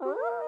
嗯